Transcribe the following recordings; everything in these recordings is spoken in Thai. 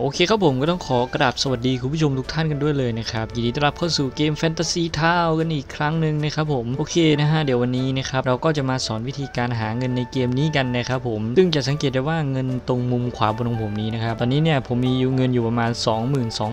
โอเคครับผมก็ต้องขอกราบสวัสดีคุณผู้ชมทุกท่านกันด้วยเลยนะครับยินดีต้อนรับเข้าสู่เกมแฟนตาซีทาวกันอีกครั้งหนึ่งนะครับผมโอเคนะฮะเดี๋ยววันนี้นะครับเราก็จะมาสอนวิธีการหาเงินในเกมนี้กันนะครับผมซึ่งจะสังเกตได้ว่าเงินตรงมุมขวาบนของผมนี้นะครับตอนนี้เนี่ยผมมียูเงินอยู่ประมาณ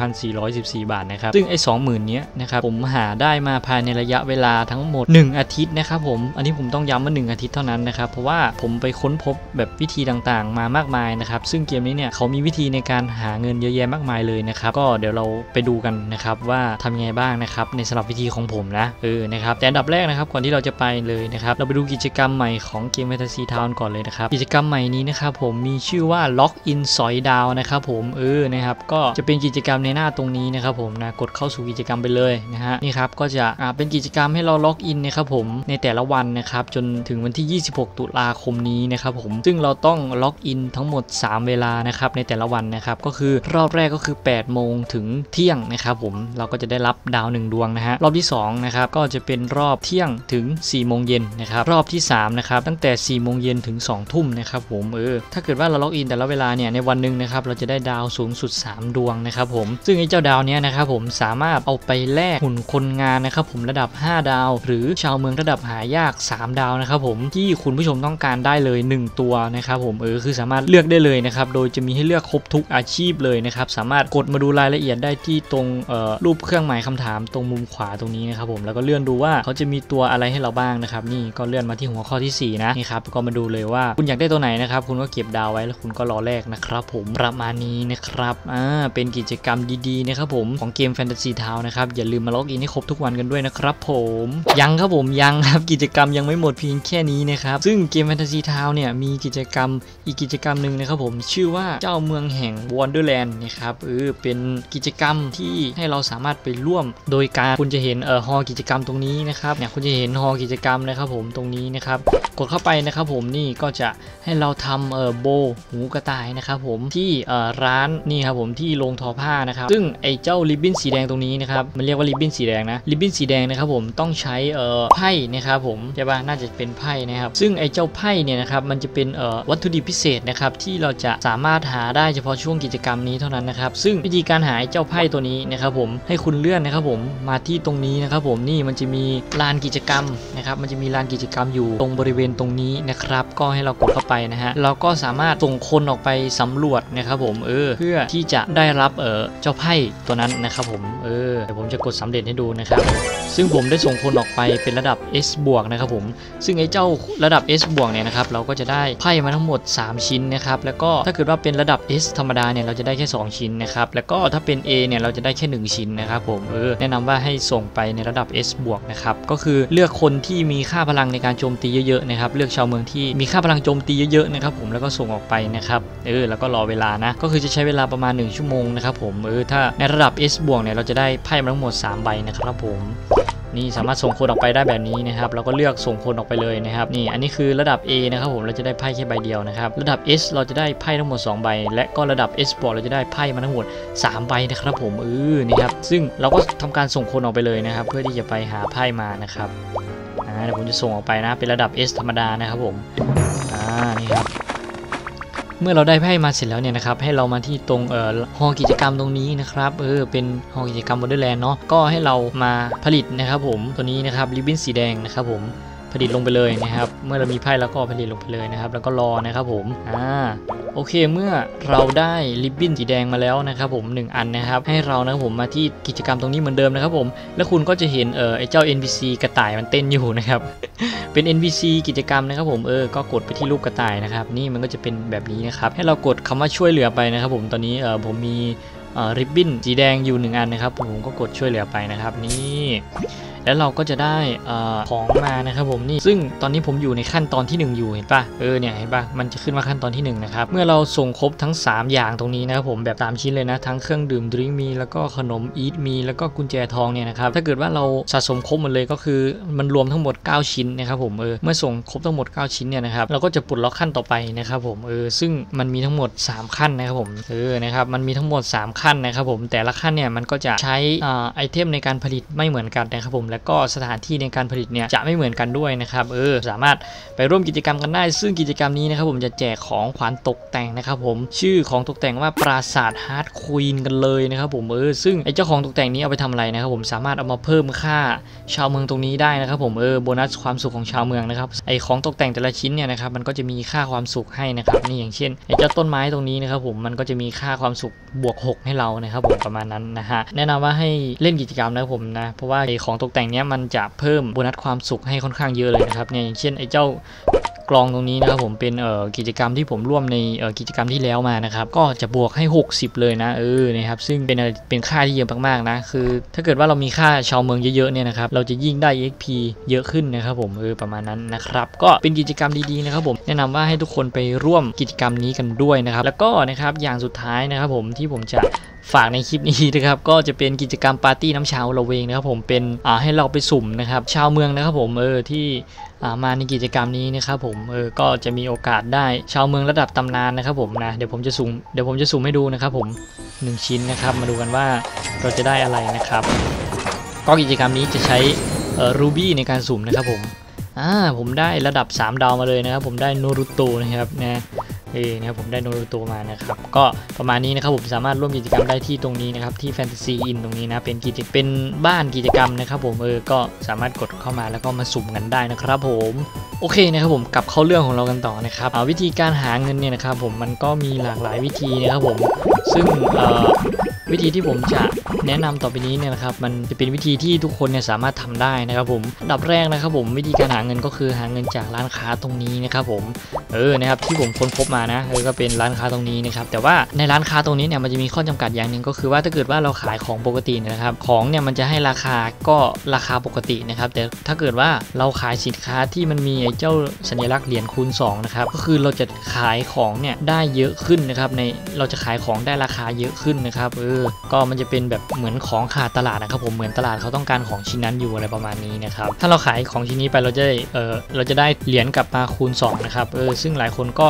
22,414 บาทนะครับซึ่งไอ้20,000เนี้ยนะครับผมหาได้มาภายในระยะเวลาทั้งหมด 1 อาทิตย์นะครับผมอันนี้ผมต้องย้ำว่า1อาทิตย์เท่านั้นนะครับเพราะว่าผมไปค้นพบแบบวิธีต่างๆ มามากมายนะครับซึ่งเกมนี้เนี่ยเขามีวิธีในการหาาเงินเยอะแยะมากมายเลยนะครับก็เดี๋ยวเราไปดูกันนะครับว่าทำยังไงบ้างนะครับในสำหรับวิธีของผมนะเออนะครับแต่อันดับแรกนะครับก่อนที่เราจะไปเลยนะครับเราไปดูกิจกรรมใหม่ของเกม Fantasy Town ก่อนเลยนะครับกิจกรรมใหม่นี้นะครับผมมีชื่อว่า Lock in สอยดาวนะครับผมเออนะครับก็จะเป็นกิจกรรมในหน้าตรงนี้นะครับผมนะกดเข้าสู่กิจกรรมไปเลยนะฮะนี่ครับก็จะอ่าเป็นกิจกรรมให้เราล็อกอินนะครับผมในแต่ละวันนะครับจนถึงวันที่ 26 ตุลาคมนี้นะครับผมซึ่งเราต้องล็อกอินทั้งหมด 3 เวลานะครับในแต่ละวันนะครับก็คือรอบแรกก็คือ 8 โมงถึงเที่ยงนะครับผมเราก็จะได้รับดาว 1 ดวงนะฮะรอบที่2นะครับก็จะเป็นรอบเที่ยงถึง 4 โมงเย็นนะครับรอบที่3นะครับตั้งแต่ 4 โมงเย็นถึง 2 ทุ่มนะครับผมเออถ้าเกิดว่าเราล็อกอินแต่ละเวลาเนี่ยในวันหนึ่งนะครับเราจะได้ดาวสูงสุด 3 ดวงนะครับผมซึ่งไอ้เจ้าดาวเนี้ยนะครับผมสามารถเอาไปแลกหุ่นคนงานนะครับผมระดับ 5 ดาว หรือชาวเมืองระดับหายาก 3 ดาวนะครับผมที่คุณผู้ชมต้องการได้เลย 1 ตัวนะครับผมเออคือสามารถเลือกได้เลยนะครับโดยจะมีให้เลือกครบทุกอาชีพเลยนะครับ สามารถกดมาดูรายละเอียดได้ที่ตรงรูปเครื่องหมายคำถามตรงมุมขวาตรงนี้นะครับผมแล้วก็เลื่อนดูว่าเขาจะมีตัวอะไรให้เราบ้างนะครับ นี่ก็เลื่อนมาที่หัวข้อที่ 4 นะนี่ครับก็มาดูเลยว่าคุณอยากได้ตัวไหนนะครับ คุณก็เก็บดาวไว้แล้วคุณก็รอแลกนะครับ ผมประมาณนี้นะครับอ่าเป็นกิจกรรมดีๆนะครับผมของเกม Fantasy Town นะครับอย่าลืมมาล็อกอินให้ครบทุกวันกันด้วยนะครับผมยังครับผมยังครับกิจกรรมยังไม่หมดเพียงแค่นี้นะครับซึ่งเกม Fantasy Town เนี่ยมีกิจกรรมอีกกิจกรรมหนึ่งนะครับผมชื่อว่าเจ้าเมืองแห่ง Wonderland นะครับเออเป็นกิจกรรมที่ให้เราสามารถไปร่วม โดยการคุณจะเห็นเอ่อฮอกิจกรรมตรงนี้นะครับเนี่ยคุณจะเห็นฮอกิจกรรมนะครับผมตรงนี้นะครับ กดเข้าไปนะครับผมนี่ก็จะให้เราทำเอ่อโบหูกระต่ายนะครับผมที่เอ่อร้านนี่ครับผมที่โรงทอผ้านะครับซึ่งไอ้เจ้าริบบิ้นสีแดงตรงนี้นะครับมันเรียกว่าริบบิ้นสีแดงนะริบบิ้นสีแดงนะครับผมต้องใช้เอ่อไพ่นะครับผมใช่ปะน่าจะเป็นไพ่นะครับซึ่งไอ้เจ้าไพ่เนี่ยนะครับมันจะเป็นเอ่อวัตถุดิบพิเศษนะครับที่เราจะสามารถหาได้เฉพาะช่วงกิจกรรมนี้เท่านั้นนะครับซึ่งวิธีการหาไอ้เจ้าไพ่ตัวนี้นะครับผมให้คุณเลื่อนนะครับผมมาที่ตรงนี้นะครับผมนี่มันจะมีลานกิจกรรมนะครับมันจะมีลานกิจกรรมอยู่ตรงบริเวณตรงนี้นะครับ ก็ให้เรากดเข้าไปนะฮะเราก็สามารถส่งคนออกไปสำรวจนะครับผมเออเพื่อที่จะได้รับเออเจ้าไพ่ตัวนั้นนะครับผมเออเดี๋ยวผมจะกดสำเร็จให้ดูนะครับ ซึ่งผมได้ส่งคนออกไปเป็นระดับ S บวกนะครับผม ซึ่งไอ้เจ้าระดับ S บวกเนี่ยนะครับเราก็จะได้ไพ่มาทั้งหมด 3 ชิ้นนะครับแล้วก็ถ้าเกิดว่าเป็นระดับ S ธรรมดาเนี่ยเราจะได้แค่ 2 ชิ้นนะครับแล้วก็ถ้าเป็น A เนี่ยเราจะได้แค่ 1 ชิ้นนะครับผมเออแนะนำว่าให้ส่งไปในระดับ S บวกนะครับก็คือเลือกคนที่มีค่าพลังในการโจมตีเยอะๆนะครับเลือกชาวเมืองที่มีค่าพลังโจมตีเยอะๆนะครับผมแล้วก็ส่งออกไปนะครับเออแล้วก็รอเวลานะก็คือจะใช้เวลาประมาณ 1 ชั่วโมงนะครับผมเออถ้าในระดับ S บวกเนี่ยเราจะได้ไพ่มาทั้งหมด 3 ใบนะครับผม นี่สามารถส่งคนออกไปได้แบบนี้นะครับเราก็เลือกส่งคนออกไปเลยนะครับนี่อันนี้คือระดับ A นะครับผมเราจะได้ไพ่แค่ใบเดียวนะครับระดับ S เราจะได้ไพ่ทั้งหมด 2 ใบ และก็ระดับ S บวกเราจะได้ไพ่มาทั้งหมด 3 ใบนะครับผมเออนี่ครับซึ่งเราก็ทำการส่งคนออกไปเลยนะครับ เพื่อที่จะไปหาไพ่มานะครับอ่าเดี๋ยวผมจะส่งออกไปนะเป็นระดับ S ธรรมดานะครับผมอ่านี่ครับ เมื่อเราได้ไพ่มาเสร็จแล้วเนี่ยนะครับให้เรามาที่ตรงเอ่อหอกิจกรรมตรงนี้นะครับเออเป็นหอกิจกรรม Waterland เนาะก็ให้เรามาผลิตนะครับผมตัวนี้นะครับริบบิ้นสีแดงนะครับผม ผลิตลงไปเลยนะครับ เมื่อเรามีไพ่แล้วก็ผลิตลงไปเลยนะครับ แล้วก็รอนะครับผมอ่าโอเคเมื่อเราได้ริบบิ้นสีแดงมาแล้วนะครับผมหนึ่งอันนะครับ ให้เรานะครับผมมาที่กิจกรรมตรงนี้เหมือนเดิมนะครับผม แล้วคุณก็จะเห็นเออไอเจ้า NPC กระต่ายมันเต้นอยู่นะครับ เป็น NPC กิจกรรมนะครับผมเออก็กดไปที่รูปกระต่ายนะครับ นี่มันก็จะเป็นแบบนี้นะครับ ให้เรากดคำว่าช่วยเหลือไปนะครับผมตอนนี้เออผมมีเออริบบิ้นสีแดงอยู่หนึ่งอันนะครับผมก็กดช่วยเหลือไปนะครับนี่ แล้วเราก็จะได้ของมานะครับผมนี่ซึ่งตอนนี้ผมอยู่ในขั้นตอนที่ 1 อยู่เห็นปะเออเนี่ยเห็นปะมันจะขึ้นมาขั้นตอนที่1นะครับเมื่อเราส่งครบทั้ง 3 อย่างตรงนี้นะครับผมแบบตามชิ้นเลยนะทั้งเครื่องดื่มดริงมีแล้วก็ขนมอีทมีแล้วก็กุญแจทองเนี่ยนะครับถ้าเกิดว่าเราสะสมครบหมดเลยก็คือมันรวมทั้งหมด 9 ชิ้นนะครับผมเออเมื่อส่งครบทั้งหมด 9 ชิ้นเนี่ยนะครับเราก็จะปลดล็อกขั้นต่อไปนะครับผมเออซึ่งมันมีทั้งหมด 3 ขั้นนะครับผมเออนะครับมันมีทั้งหมด 3 ขั้นนะครับผมแต่ละขั้นเนี่ยมันก็จะใช้อ่าไอเทมในการผลิตไม่เหมือนกันนะครับผมหแล้วก็สถานที่ในการผลิตเนี่ยจะไม่เหมือนกันด้วยนะครับเออสามารถไปร่วมกิจกรรมกันได้ ซึ่งกิจกรรมนี้นะครับผมจะแจกของขวัญตกแต่งนะครับผมชื่อของตกแต่งว่าปราสาท Heart Queen กันเลยนะครับผมเออซึ่งไอ้เจ้าของตกแต่งนี้เอาไปทำอะไรนะครับผมสามารถเอามาเพิ่มค่าชาวเมืองตรงนี้ได้นะครับผมเออโบนัสความสุขของชาวเมืองนะครับไอ้ของตกแต่งแต่ละชิ้นเนี่ยนะครับมันก็จะมีค่าความสุขให้นะครับนี่อย่างเช่นไอ้เจ้าต้นไม้ตรงนี้นะครับผมมันก็จะมีค่าความสุขบวก 6 ให้เรานะครับผมประมาณนั้นนะฮะแนะนำว่าให้เล่นกิจกรรมนะครับผมนะเพราะว่าไอ้ของตกแต่งเนี้ยมันจะเพิ่มโบนัสความสุขให้ค่อนข้างเยอะเลยนะครับเนี่ยอย่างเช่นไอ้เจ้า กลองตรงนี้นะครับผมเป็นเอ่อกิจกรรมที่ผมร่วมในเอ่อกิจกรรมที่แล้วมานะครับก็จะบวกให้ 60 เลยนะเออนะครับซึ่งเป็นเป็นค่าที่เยอะมากๆนะคือ ถ้าเกิดว่าเรามีค่าชาวเมืองเยอะๆเนี่ยนะครับเราจะยิ่งได้ XP เยอะขึ้นนะครับผมเออประมาณนั้นนะครับก็เป็นกิจกรรมดีๆนะครับผมแนะนำว่าให้ทุกคนไปร่วมกิจกรรมนี้กันด้วยนะครับแล้วก็นะครับอย่างสุดท้ายนะครับผมที่ผมจะฝากในคลิปนี้นะครับก็จะเป็นกิจกรรมปาร์ตี้น้ำชาเราเวงนะครับผมเป็นอ่าให้เราไปสุ่มนะครับชาวเมืองนะครับผมเออที่ มาในกิจกรรมนี้นะครับผมเออก็จะมีโอกาสได้ชาวเมืองระดับตำนานนะครับผมนะเดี๋ยวผมจะสุ่มเดี๋ยวผมจะสุ่มให้ดูนะครับผมหนึ่งชิ้นนะครับ มาดูกันว่าเราจะได้อะไรนะครับ ก็กิจกรรมนี้จะใช้รูบี้ในการสุ่มนะครับผมอ่าผมได้ระดับ 3 ดาวมาเลยนะครับ ผมได้โนรุโตนะครับนะ เองนะครับผมได้โนรูโตมานะครับก็ประมาณนี้นะครับผมสามารถร่วมกิจกรรมได้ที่ตรงนี้นะครับที่แฟนตาซีอินตรงนี้นะเป็นกิจเป็นบ้านกิจกรรมนะครับผมเออก็สามารถกดเข้ามาแล้วก็มาสุ่มกันได้นะครับผมโอเคนะครับผมกลับเข้าเรื่องของเรากันต่อนะครับวิธีการหาเงินเนี่ยนะครับผมมันก็มีหลากหลายวิธีนะครับผมซึ่งเอ่อ วิธีที่ผมจะแนะนำต่อไปนี้เนี่ยนะครับมันจะเป็นวิธีที่ทุกคนเนี่ยสามารถทำได้นะครับผมดับแรกนะครับผมวิธีการหาเงินก็คือหาเงินจากร้านค้าตรงนี้นะครับผมเออนะครับที่ผมค้นพบมานะเออก็เป็นร้านค้าตรงนี้นะครับแต่ว่าในร้านค้าตรงนี้เนี่ยมันจะมีข้อจำกัดอย่างหนึ่งก็คือว่าถ้าเกิดว่าเราขายของปกติเนี่ยนะครับของเนี่ยมันจะให้ราคาก็ราคาปกตินะครับแต่ถ้าเกิดว่าเราขายสินค้าที่มันมีไอ้เจ้าสัญลักษณ์เหรียญคูณ2นะครับก็คือเราจะขายของเนี่ยได้เยอะขึ้นนะครับในเราจะขายของได้ราคาเยอะขึ้นนะครับเออก็มันจะเป็นแบบเหมือนของขาดตลาดนะครับผมเหมือนตลาดเขาต้องการของชิ้นนั้นอยู่อะไรประมาณนี้นะครับถ้าเราขายของชิ้นนี้ไปเราจะได้เออเราจะได้เหรียญกลับมาคูณ2นะครับเออซึ่งหลายคนก็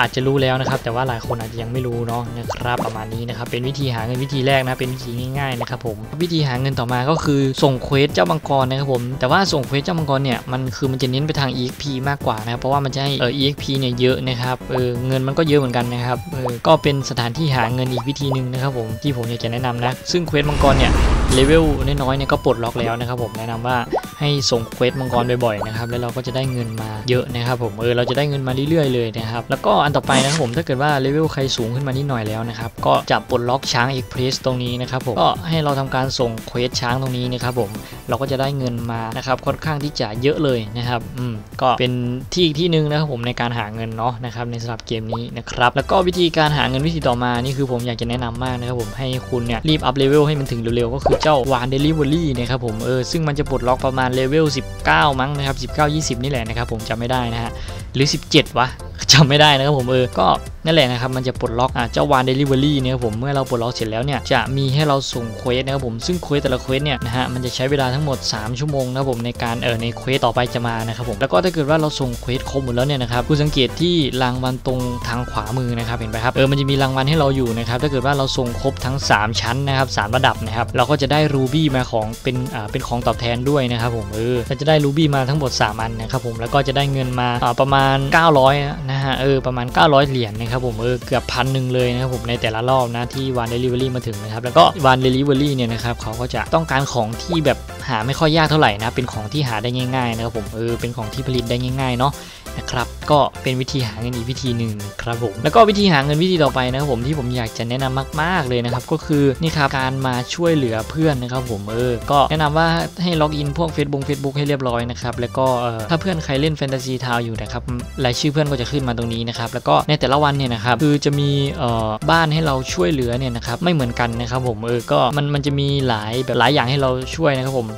อาจจะรู้แล้วนะครับ แต่ว่าหลายคนอาจจะยังไม่รู้เนาะนะครับประมาณนี้นะครับเป็นวิธีหาเงินวิธีแรกนะเป็นวิธีง่ายๆนะครับผมวิธีหาเงินต่อมาก็คือส่ง quest เจ้ามังกรนะครับผมแต่ว่าส่ง quest เจ้ามังกรเนี่ยมันคือมันจะเน้นไปทาง EXP มากกว่านะครับเพราะว่ามันจะให้เออ EXP เนี่ยเยอะนะครับเออเงินมันก็เยอะเหมือนกันนะครับเออก็เป็นสถานที่หาเงินอีกวิธีหนึ่งนะครับผมที่ผมอยากจะแนะนำนะ ซึ่ง quest มังกรเนี่ย level น้อยๆเนี่ยก็ปลดล็อกแล้วนะครับผมแนะนำว่า ให้ส่ง quest มังกรบ่อยๆนะครับแล้วเราก็จะได้เงินมาเยอะนะครับผมเออเราจะได้เงินมาเรื่อยๆเลยนะครับแล้วก็อันต่อไปนะครับผมถ้าเกิดว่าเลเวลใครสูงขึ้นมานิดหน่อยแล้วนะครับก็จะปลดล็อกช้าง Express ตรงนี้นะครับผมก็ให้เราทำการส่ง quest ช้างตรงนี้นะครับผมเราก็จะได้เงินมานะครับค่อนข้างที่จะเยอะเลยนะครับอืมก็เป็นที่อีกที่หนึ่งนะครับผมในการหาเงินเนาะนะครับในสำหรับเกมนี้นะครับแล้วก็วิธีการหาเงินวิธีต่อมานี่คือผมอยากจะแนะนำมากนะครับผมให้คุณเนี่ยรีบ up level ให้มันถึงเร็วๆก็คือเจ้าวานเดลิเวอรี่นะครับผมเออซึ่งมันจะปลดล็อกประมาณเลเวล19 มั้งนะครับ 19 20 นี่แหละนะครับผมจำไม่ได้นะฮะหรือ 17 วะจำไม่ได้นะครับผมเออก็นั่นแหละนะครับมันจะปลดล็อกอะเจ้าวานเดลิเวอรี่เนี่ยครับผมเมื่อเราปลดล็อกเสร็จแล้วเนี่ยจะมีให้เราส่ง quest นะครับผมซึ่ง quest แต่ละ quest เนี่ยนะฮะมันจะใช้เวลาทั้งหมด 3 ชั่วโมงนะครับผมในการเออใน quest ต่อไปจะมานะครับผมแล้วก็ถ้าเกิดว่าเราส่ง quest ครบหมดแล้วเนี่ยนะครับคุณสังเกตที่รางวัลตรงทางขวามือนะครับเห็นไหมครับเออมันจะมีรางวัลให้เราอยู่นะครับถ้าเกิดว่าเราส่งครบทั้ง 3 ชั้นนะครับสามระดับนะครับเราก็จะได้ ruby มาของเป็นอ่าเป็นของตอบแทนด้วยนะครับผมเออเราจะได้ ruby มาทั้งหมด 3 อันนะครับผมแล้วก็จะได้เงินมาอ่าประมาณ 900นะฮะเออประมาณ 900 เหรียญนะครับผมเออเกือบพันหนึ่งเลยนะครับผมในแต่ละรอบนะที่วานเดลิเวอรี่มาถึงนะครับแล้วก็วานเดลิเวอรี่เนี่ยนะครับเขาก็จะต้องการของที่แบบ หาไม่ค่อยยากเท่าไหร่นะ เป็นของที่หาได้ง่าย ๆ นะครับผม เออ เป็นของที่ผลิตได้ง่าย ๆ เนาะนะครับ ก็เป็นวิธีหาเงินอีกวิธีหนึ่งครับผม แล้วก็วิธีหาเงินวิธีต่อไปนะครับผมที่ผมอยากจะแนะนำมาก ๆเลยนะครับ ก็คือนี่ครับการมาช่วยเหลือเพื่อนนะครับผม เออ ก็แนะนำว่าให้ล็อกอินพวก Facebook Facebook ให้เรียบร้อยนะครับ แล้วก็เออถ้าเพื่อนใครเล่นแฟนตาซีทาวอยู่นะครับ รายชื่อเพื่อนก็จะขึ้นมาตรงนี้นะครับ แล้วก็ในแต่ละวันเนี่ยนะครับ คือจะมีเอ่อบ้านให้เราช่วยเหลือเนี่ยนะครับ ไม่เหมือนกันนะครับผม เออ ก็มันมันจะมีหลายแบบหลายอย่างให้เราช่วยนะครับผม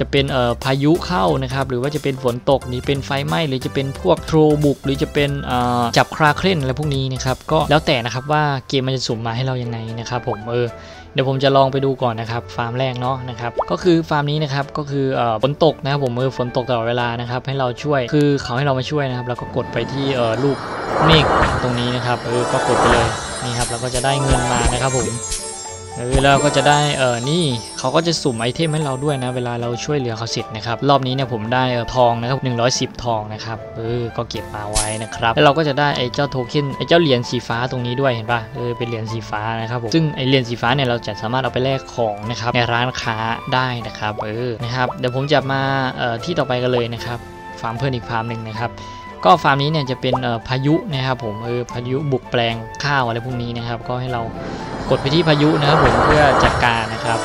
จะเป็นเอ่อพายุเข้านะครับหรือว่าจะเป็นฝนตกนี่เป็นไฟไหม้หรือจะเป็นพวกโทรบุก หรือจะเป็นเอ่อจับคราเครนอะไรพวกนี้นะครับก็แล้วแต่นะครับว่าเกมมันจะสุ่มมาให้เรายังไงนะครับผมเออเดี๋ยวผมจะลองไปดูก่อนนะครับฟาร์มแรกเนาะนะครับก็คือฟาร์มนี้นะครับก็คือฝนตกนะครับผมเออฝนตกตลอดเวลานะครับให้เราช่วยคือเขาให้เรามาช่วยนะครับแล้วก็กดไปที่เออลูกเมฆตรงนี้นะครับเออก็กดไปเลยนี่ครับเราก็จะได้เงินมานะครับผม เออแล้วก็จะได้เออนี่เขาก็จะสุ่ม item ให้เราด้วยนะ เวลาเราช่วยเหลือเขาเสร็จนะครับ รอบนี้เนี่ยผมได้เออทองนะครับ 110 ทองนะครับ เออ ก็เก็บมาไว้นะครับ แล้วเราก็จะได้ไอเจ้าโทเค็นไอเจ้าเหรียญสีฟ้าตรงนี้ด้วยเห็นปะเออ เป็นเหรียญสีฟ้านะครับผม ซึ่งไอเหรียญสีฟ้าเนี่ยเราจะสามารถเอาไปแลกของนะครับในร้านค้าได้นะครับ เออ นะครับ เดี๋ยวผมจะมาเอ่อที่ต่อไปกันเลยนะครับ ฟาร์มเพื่อนอีกฟาร์มหนึ่งนะครับ ก็ฟาร์มนี้เนี่ยจะเป็นพายุนะครับผมเออพายุบุกแปลงข้าวอะไรพวกนี้นะครับ ก็ให้เรากดไปที่พายุนะครับผมเพื่อจัดการนะครับ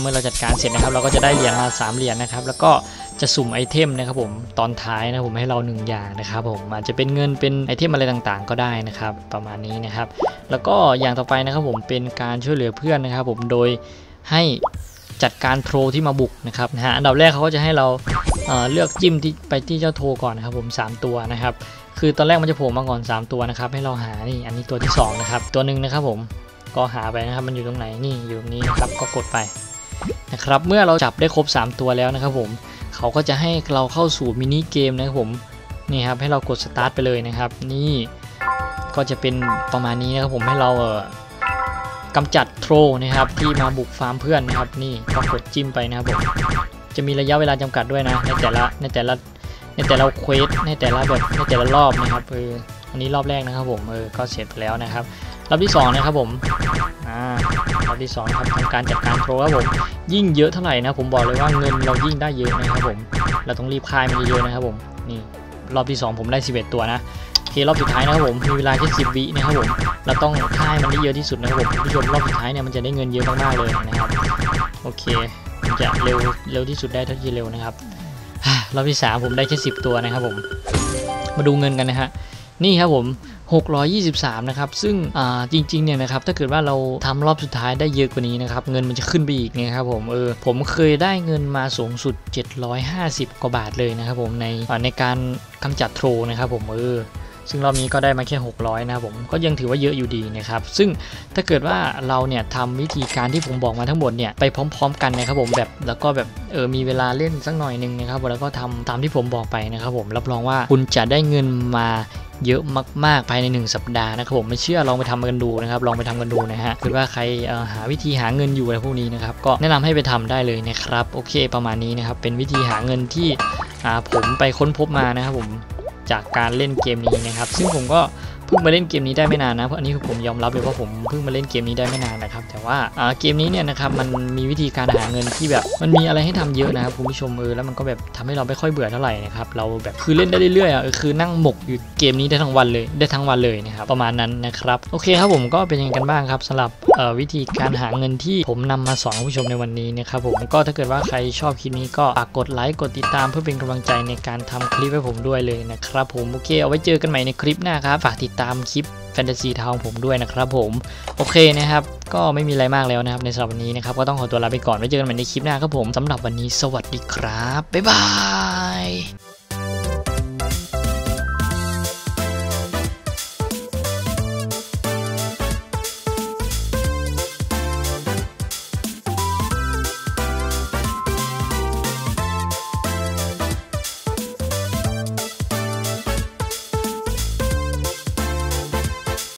เมื่อเราจัดการเสร็จนะครับ เราก็จะได้เหรียญมา3เหรียญนะครับ แล้วก็จะสุ่ม item นะครับผมตอนท้ายนะผมให้เราหนึ่งอย่างนะครับผมอาจจะเป็นเงินเป็น item อะไรต่างๆ ก็ได้นะครับ ประมาณนี้นะครับ แล้วก็อย่างต่อไปนะครับผมเป็นการช่วยเหลือเพื่อนนะครับ ผมโดยให้ จัดการ troll ที่มาบุกนะครับนะฮะอันดับแรกเขาก็จะให้เราเลือกจิ้มที่ไปที่เจ้า troll ก่อนนะครับผม 3 ตัวนะครับ คือตอนแรกมันจะโผล่มาก่อน 3 ตัวนะครับ ให้เราหานี่อันนี้ตัวที่2นะครับตัวหนึ่งนะครับผมก็หาไปนะครับมันอยู่ตรงไหนนี่อยู่ตรงนี้ครับก็กดไปนะครับเมื่อเราจับได้ครบ 3 ตัวแล้วนะครับผมเขาก็จะให้เราเข้าสู่ mini game นะครับผมนี่ครับให้เรากดสตาร์ทไปเลยนะครับ นี่ก็จะเป็นประมาณนี้นะครับผมให้เราเอ่อ กำจัด troll นะครับที่มาบุกฟาร์มเพื่อนนะครับนี่ก็กดจิ้มไปนะครับผมจะมีระยะเวลาจำกัดด้วยนะในแต่ละในแต่ละในแต่ละเควสในแต่ละแบบในแต่ละรอบนะครับเอออันนี้รอบแรกนะครับผมเออก็เสร็จไปแล้วนะครับรอบที่สองนะครับผมอ่ารอบที่สองครับทำการจัดการโทรครับผมยิ่งเยอะเท่าไหร่นะผมบอกเลยว่าเงินเรายิ่งได้เยอะนะครับผมเราต้องรีบคายมันเยอะนะครับผมนี่รอบที่สองผมได้ 11 ตัวนะ เครอบสุดท้ายนะครับผมมีเวลาแค่10วินะครับผมเราต้องค่ายมันได้เยอะที่สุดนะครับผมคุณผู้ชมรอบสุดท้ายเนี่ยมันจะได้เงินเยอะมากๆเลยนะครับโอเคผมจะเร็วเร็วที่สุดได้เท่าที่เร็วนะครับรอบที่3ผมได้แค่10ตัวนะครับผมมาดูเงินกันนะฮะนี่ครับผม623 นะครับ ซึ่งจริงๆเนี่ยนะครับ ถ้าเกิดว่าเราทำรอบสุดท้ายได้เยอะกว่านี้นะครับ เงินมันจะขึ้นไปอีกนะครับผม เออ ผมเคยได้เงินมาสูงสุด 750 กว่าบาทเลยนะครับผม ในในการกำจัดโทรนะครับผม เออ ซึ่งรอบนี้ก็ได้มาแค่ 600 นะครับผมก็ยังถือว่าเยอะอยู่ดีนะครับซึ่งถ้าเกิดว่าเราเนี่ยทำวิธีการที่ผมบอกมาทั้งหมดเนี่ยไปพร้อม ๆ กันนะครับผมแบบแล้วก็แบบเออมีเวลาเล่นสักหน่อยหนึงนะครับแล้วก็ทำตามที่ผมบอกไปนะครับผมรับรองว่าคุณจะได้เงินมาเยอะมากๆภายใน 1 สัปดาห์นะครับผมไม่เชื่อลองไปทำกันดูนะครับลองไปทำกันดูนะฮะคือว่าใครหาวิธีหาเงินอยู่อะไรพวกนี้นะครับก็แนะนำให้ไปทำได้เลยนะครับโอเคประมาณนี้นะครับเป็นวิธีหาเงินที่ผมไปค้นพบมานะครับผม จากการเล่นเกมนี้นะครับ ซึ่งผมก็ เพิ่งมาเล่นเกมนี้ได้ไม่นานนะเพราะอันนี้ผมยอมรับเลยว่าผมเพิ่งมาเล่นเกมนี้ได้ไม่นานนะครับ แต่ว่าเกมนี้เนี่ยนะครับมันมีวิธีการหาเงินที่แบบมันมีอะไรให้ทำเยอะนะครับคุณผู้ชมเออแล้วมันก็แบบทำให้เราไม่ค่อยเบื่อเท่าไหร่นะครับเราแบบคือเล่นได้เรื่อยๆอะคือนั่งหมกอยู่เกมนี้ได้ทั้งวันเลยได้ทั้งวันเลยนะครับประมาณนั้นนะครับโอเคครับผมก็เป็นยังไงกันบ้างครับสำหรับวิธีการหาเงินที่ผมนำมาสอนคุณผู้ชมในวันนี้นะครับผมก็ถ้าเกิดว่าใครชอบคลิปนี้ก็ฝากกดไลค์กดติดตามเพื่อเป็นกำลังใจในการทำคลิปให้ผมด้วยเลยนะครับผมโอเคเอาไว้เจอกันใหม่ในคลิปหน้าครับฝากติดตามคลิปแฟนตาซีทาวผมด้วยนะครับผม โอเคนะครับ ก็ไม่มีอะไรมากแล้วนะครับ ในสำหรับวันนี้นะครับ ก็ต้องขอตัวลาไปก่อนไว้เจอกันใหม่ในคลิปหน้าครับผมสำหรับวันนี้สวัสดีครับ บ๊ายบาย